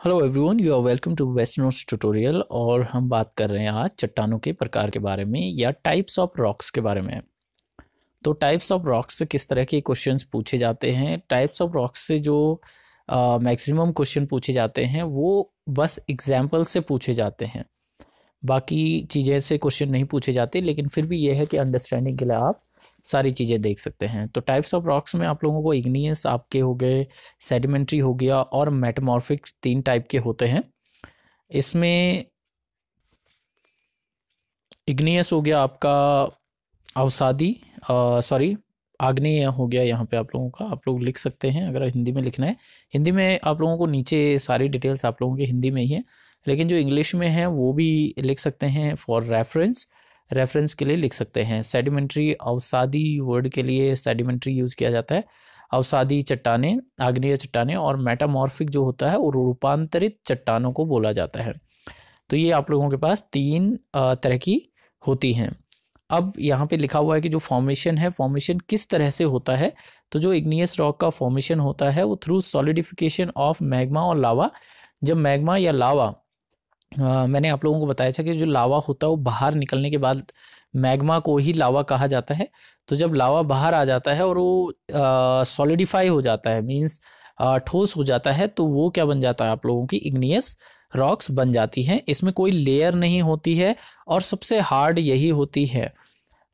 Hello everyone you are welcome to वेस्टर्नोस tutorial और हम बात कर रहे हैं आज चट्टानों के प्रकार के बारे में या टाइप्स ऑफ़ रॉक्स के बारे में। तो टाइप्स ऑफ़ रॉक्स से किस तरह के क्वेश्चंस पूछे जाते हैं? टाइप्स ऑफ़ रॉक्स से जो मैक्सिमम क्वेश्चन पूछे जाते हैं, वो बस एग्ज़ाम्पल से पूछे जाते हैं। बाकी चीज़ें से क्वेश्चन नहीं पूछे जाते, लेकिन फिर भी ये है कि अंडरस्टैंडिंग के लिए आप सारी चीज़ें देख सकते हैं। तो टाइप्स ऑफ़ रॉक्स में आप लोगों को इग्नियस आपके हो गए सेडिमेंट्री हो गया और मेटामॉर्फिक तीन टाइप के होते हैं। इसमें इग्नियस हो गया आपका अवसादी सॉरी आग्नेय हो गया यहाँ पे आप लोगों का। आप लोग लिख सकते हैं, अगर हिंदी में लिखना है। हिंदी में आप लोगों को नीचे सारी डिटेल्स आप लोगों के हिंदी में ही है। लेकिन जो इंग्लिश में है, वो भी लिख सकते हैं फॉर रेफरेंस रेफरेंस के लिए लिख सकते हैं। सेडिमेंट्री अवसादी वर्ड के लिए सेडिमेंट्री यूज़ किया जाता है। अवसादी चट्टाने, आग्नेय चट्टाने और मेटामॉर्फिक जो होता है, वो रूपांतरित चट्टानों को बोला जाता है। तो ये आप लोगों के पास तीन तरह की होती हैं। अब यहाँ पे लिखा हुआ है कि जो फॉर्मेशन है फॉर्मेशन किस तरह से होता है? तो जो इग्नियस रॉक का फॉर्मेशन होता है, वो थ्रू सॉलिडिफिकेशन ऑफ़ मैग्मा और लावा जब मैग्मा या लावा आ, मैंने आप लोगों को बताया था कि जो लावा होता है वो बाहर निकलने के बाद मैग्मा को ही लावा कहा जाता है। तो जब लावा बाहर आ जाता है और वो सॉलिडिफाई हो जाता है मीन्स ठोस हो जाता है तो वो क्या बन जाता है आप लोगों की? इग्नियस रॉक्स बन जाती हैं। इसमें कोई लेयर नहीं होती है और सबसे हार्ड यही होती है।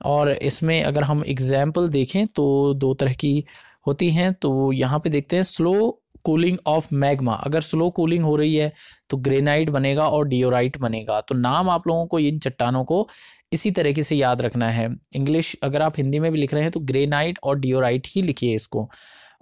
और इसमें अगर हम एग्ज़ाम्पल देखें तो दो तरह की होती हैं। तो यहाँ पे देखते हैं स्लो कूलिंग ऑफ़ मैग्मा अगर स्लो कूलिंग हो रही है तो ग्रेनाइट बनेगा और डियोराइट बनेगा। तो नाम आप लोगों को इन चट्टानों को इसी तरीके से याद रखना है। इंग्लिश अगर आप हिंदी में भी लिख रहे हैं तो ग्रेनाइट और डियोराइट ही लिखिए इसको।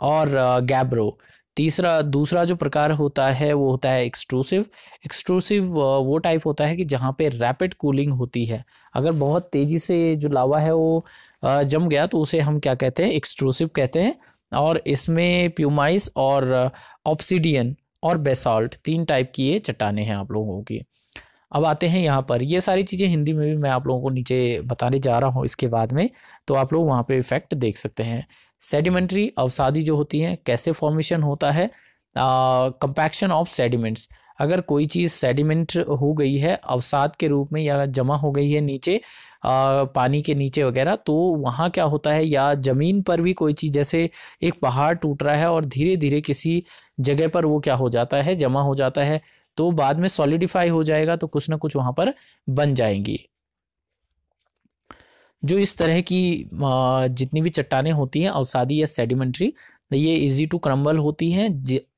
और गैब्रो तीसरा, दूसरा जो प्रकार होता है, वो होता है एक्सट्रूसिव एक्सट्रूसिव वो टाइप होता है कि जहाँ पे रैपिड कूलिंग होती है। अगर बहुत तेज़ी से जो लावा है, वो जम गया तो उसे हम क्या कहते हैं? एक्सट्रूसिव कहते हैं। और इसमें प्यूमाइस और ऑप्सीडियन और बेसाल्ट तीन टाइप की ये चट्टाने हैं आप लोगों की। अब आते हैं यहाँ पर। ये सारी चीज़ें हिंदी में भी मैं आप लोगों को नीचे बताने जा रहा हूँ इसके बाद में तो आप लोग वहाँ पे इफ़ेक्ट देख सकते हैं। सेडिमेंट्री अवसादी जो होती है, कैसे फॉर्मेशन होता है? कंपैक्शन ऑफ़ सेडिमेंट्स अगर कोई चीज़ सेडिमेंट हो गई है अवसाद के रूप में या जमा हो गई है नीचे आ, पानी के नीचे वगैरह तो वहाँ क्या होता है या ज़मीन पर भी कोई चीज़ जैसे एक पहाड़ टूट रहा है और धीरे धीरे किसी जगह पर वो क्या हो जाता है जमा हो जाता है तो बाद में सॉलिडिफाई हो जाएगा तो कुछ ना कुछ वहाँ पर बन जाएँगी। जो इस तरह की जितनी भी चट्टाने होती हैं अवसादी या सेडिमेंट्री ये इजी टू क्रम्बल होती हैं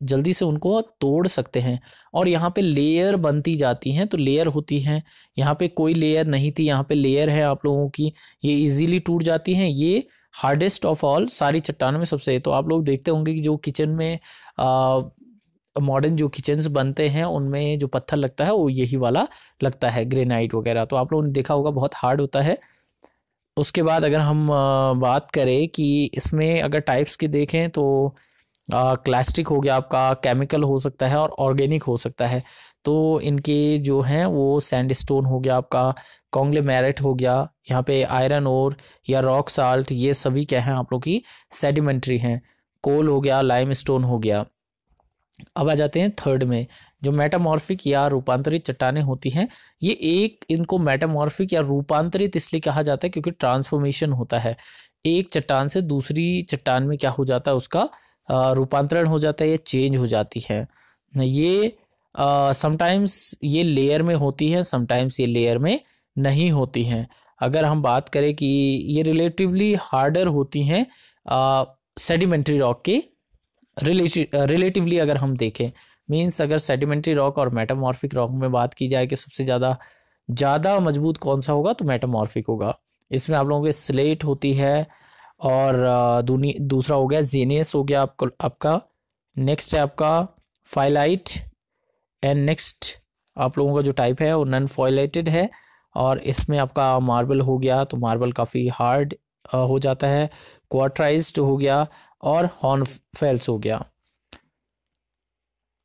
जल्दी से उनको तोड़ सकते हैं। और यहाँ पे लेयर बनती जाती हैं तो लेयर होती हैं। यहाँ पे कोई लेयर नहीं थी, यहाँ पे लेयर है आप लोगों की। ये इजीली टूट जाती हैं। ये हार्डेस्ट ऑफ़ ऑल सारी चट्टानों में सबसे तो आप लोग देखते होंगे कि जो किचन में मॉडर्न जो किचन्स बनते हैं, उनमें जो पत्थर लगता है, वो यही वाला लगता है ग्रेनाइट वगैरह। तो आप लोगों ने देखा होगा, बहुत हार्ड होता है। उसके बाद अगर हम बात करें कि इसमें अगर टाइप्स के देखें तो क्लास्टिक हो गया आपका केमिकल हो सकता है और ऑर्गेनिक हो सकता है। तो इनके जो हैं वो सैंड स्टोन हो गया आपका कॉन्गले मैरिट हो गया, यहाँ पे आयरन और या रॉक साल्ट ये सभी क्या हैं आप लोग की सेडिमेंट्री हैं। कोल हो गया लाइम स्टोन हो गया। अब आ जाते हैं थर्ड में, जो मेटामॉर्फिक या रूपांतरित चट्टाने होती हैं, ये एक इनको मेटामॉर्फिक या रूपांतरित इसलिए कहा जाता है क्योंकि ट्रांसफॉर्मेशन होता है। एक चट्टान से दूसरी चट्टान में क्या हो जाता है, उसका रूपांतरण हो जाता है, या चेंज हो जाती है। ये समटाइम्स ये लेयर में होती है समटाइम्स ये लेयर में नहीं होती हैं। अगर हम बात करें कि ये रिलेटिवली हार्डर होती हैं सेडिमेंट्री रॉक के रिलेटिवली अगर हम देखें मीन्स अगर सेडिमेंट्री रॉक और मेटामॉर्फिक रॉक में बात की जाए कि सबसे ज़्यादा ज़्यादा मज़बूत कौन सा होगा तो मेटामॉर्फिक होगा। इसमें आप लोगों के स्लेट होती है और दूसरा हो गया जेनियस हो गया आपको, आपका। नेक्स्ट है आपका फाइलाइट एंड नेक्स्ट आप लोगों का जो टाइप है वो नन फॉयलाइटेड है और इसमें आपका मार्बल हो गया तो मार्बल काफ़ी हार्ड हो जाता है। क्वार्टराइज्ड हो गया और हॉर्न फेल्स हो गया।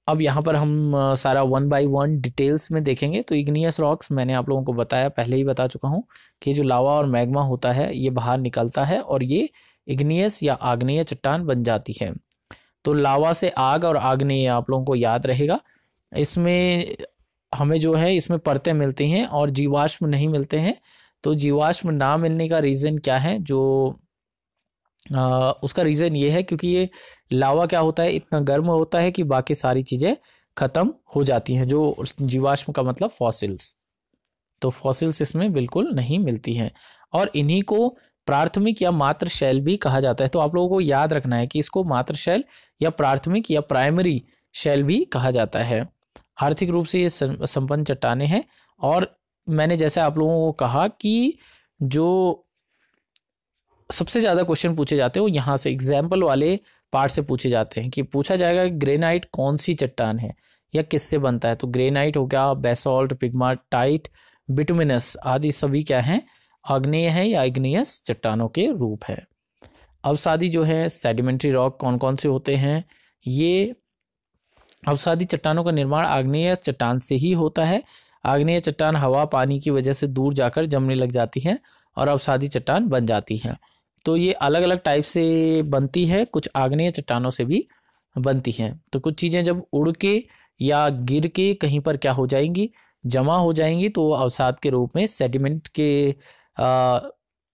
अब यहाँ पर हम सारा वन बाय वन डिटेल्स में देखेंगे। तो इग्नियस रॉक्स मैंने आप लोगों को बताया, पहले ही बता चुका हूँ कि जो लावा और मैग्मा होता है, ये बाहर निकलता है और ये इग्नियस या आग्नेय चट्टान बन जाती है। तो लावा से आग और आग्नेय आप लोगों को याद रहेगा। इसमें हमें जो है, इसमें परतें मिलती हैं और जीवाश्म नहीं मिलते हैं। तो जीवाश्म ना मिलने का रीज़न क्या है? जो आ, उसका रीज़न ये है क्योंकि ये लावा क्या होता है इतना गर्म होता है कि बाकी सारी चीज़ें ख़त्म हो जाती हैं जो जीवाश्म का मतलब फॉसिल्स तो फॉसिल्स इसमें बिल्कुल नहीं मिलती हैं। और इन्हीं को प्राथमिक या मात्र शैल भी कहा जाता है। तो आप लोगों को याद रखना है कि इसको मात्र शैल या प्राथमिक या प्राइमरी शैल भी कहा जाता है। आर्थिक रूप से ये संपन्न चट्टाने हैं। और मैंने जैसे आप लोगों को कहा कि जो सबसे ज़्यादा क्वेश्चन पूछे जाते हैं, वो यहाँ से एग्ज़ाम्पल वाले पार्ट से पूछे जाते हैं कि पूछा जाएगा कि ग्रेनाइट कौन सी चट्टान है या किससे बनता है? तो ग्रेनाइट हो गया बेसॉल्ट पिग्माटाइट बिटुमिनस आदि सभी क्या हैं? आग्नेय है या इग्नियस चट्टानों के रूप है। अवसादी जो है सेडिमेंट्री रॉक कौन कौन से होते हैं? ये अवसादी चट्टानों का निर्माण आग्नेय चट्टान से ही होता है। आग्नेय चट्टान हवा, पानी की वजह से दूर जाकर जमने लग जाती है और अवसादी चट्टान बन जाती है। तो ये अलग अलग टाइप से बनती है, कुछ आग्नेय चट्टानों से भी बनती हैं। तो कुछ चीज़ें जब उड़ के या गिर के कहीं पर क्या हो जाएँगी, जमा हो जाएँगी तो अवसाद के रूप में सेडिमेंट के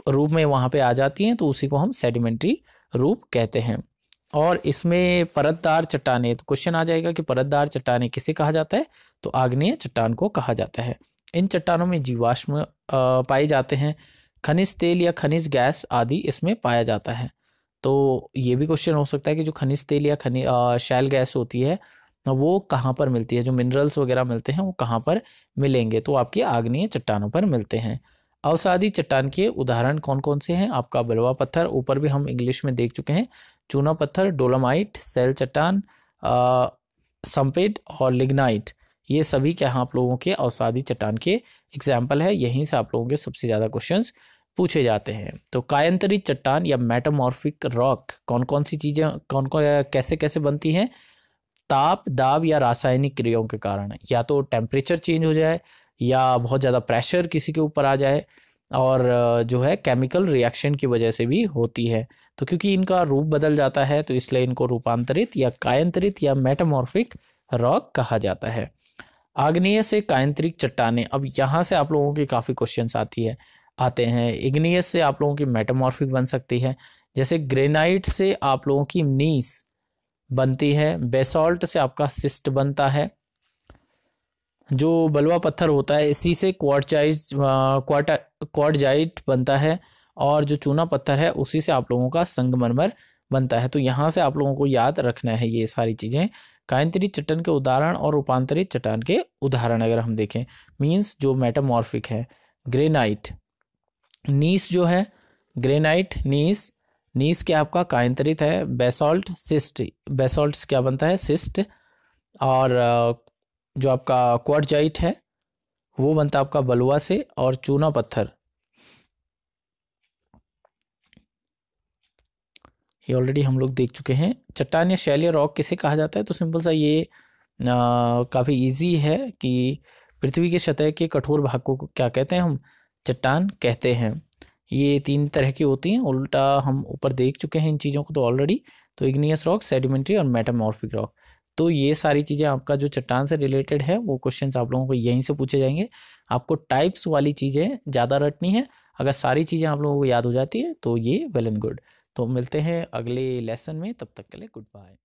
रूप में वहाँ पे आ जाती हैं तो उसी को हम सेडिमेंट्री रूप कहते हैं। और इसमें परतदार चट्टाने तो क्वेश्चन आ जाएगा कि परतदार चट्टाने किसे कहा जाता है? तो आग्नेय चट्टान को कहा जाता है। इन चट्टानों में जीवाश्म पाए जाते हैं। खनिज तेल या खनिज गैस आदि इसमें पाया जाता है। तो ये भी क्वेश्चन हो सकता है कि जो खनिज तेल या खनि शैल गैस होती है, वो कहाँ पर मिलती है? जो मिनरल्स वगैरह मिलते हैं, वो कहाँ पर मिलेंगे? तो आपके आग्नेय चट्टानों पर मिलते हैं। अवसादी चट्टान के उदाहरण कौन कौन से हैं? आपका बलवा पत्थर, ऊपर भी हम इंग्लिश में देख चुके हैं। चूना पत्थर डोलामाइट सेल चट्टान संपेट और लिग्नाइट ये सभी क्या आप लोगों के अवसादी चट्टान के एग्ज़ाम्पल है? यहीं से आप लोगों के सबसे ज़्यादा क्वेश्चंस पूछे जाते हैं। तो कायंतरित चट्टान या मेटामॉर्फिक रॉक कौन कौन सी चीज़ें कौन कौन कैसे कैसे बनती हैं? ताप, दाब या रासायनिक क्रियाओं के कारण। या तो टेम्परेचर चेंज हो जाए, या बहुत ज़्यादा प्रेशर किसी के ऊपर आ जाए, और जो है केमिकल रिएक्शन की वजह से भी होती है। तो क्योंकि इनका रूप बदल जाता है तो इसलिए इनको रूपांतरित या कायंतरित या मेटामॉर्फिक रॉक कहा जाता है। आग्नेय से कायंत्रिक चट्टाने। अब यहाँ से आप लोगों की काफ़ी क्वेश्चंस आती है। आते हैं। इग्नियस से आप लोगों की मेटामॉर्फिक बन सकती है। जैसे ग्रेनाइट से आप लोगों की नीस बनती है। बेसॉल्ट से आपका सिस्ट बनता है। जो बलवा पत्थर होता है, इसी से क्वार्चाइज क्वार्टा क्वार्टजाइट बनता है और जो चूना पत्थर है, उसी से आप लोगों का संगमरमर बनता है। तो यहाँ से आप लोगों को याद रखना है ये सारी चीज़ें। कायंतरित चट्टान के उदाहरण और रूपांतरित चट्टान के उदाहरण अगर हम देखें मीन्स जो मेटामॉर्फिक है ग्रेनाइट नीस जो है, ग्रेनाइट नीस नीस क्या आपका कायंतरित है बेसॉल्ट सिस्ट बेसॉल्ट क्या बनता है? सिस्ट और जो आपका क्वार्टजाइट है, वो बनता है आपका बलुआ से और चूना पत्थर। ये ऑलरेडी हम लोग देख चुके हैं। चट्टान या शैल रॉक किसे कहा जाता है? तो सिंपल सा ये काफ़ी इजी है कि पृथ्वी के सतह के कठोर भाग को क्या कहते हैं हम? चट्टान कहते हैं। ये तीन तरह की होती हैं। उल्टा हम ऊपर देख चुके हैं इन चीज़ों को तो ऑलरेडी तो इग्नियस रॉक सेडिमेंट्री और मेटामॉर्फिक रॉक तो ये सारी चीज़ें आपका जो चट्टान से रिलेटेड है, वो क्वेश्चन आप लोगों को यहीं से पूछे जाएँगे। आपको टाइप्स वाली चीज़ें ज़्यादा रटनी है। अगर सारी चीज़ें आप लोगों को याद हो जाती है तो ये वेल एंड गुड तो मिलते हैं अगले लेसन में, तब तक के लिए गुड बाय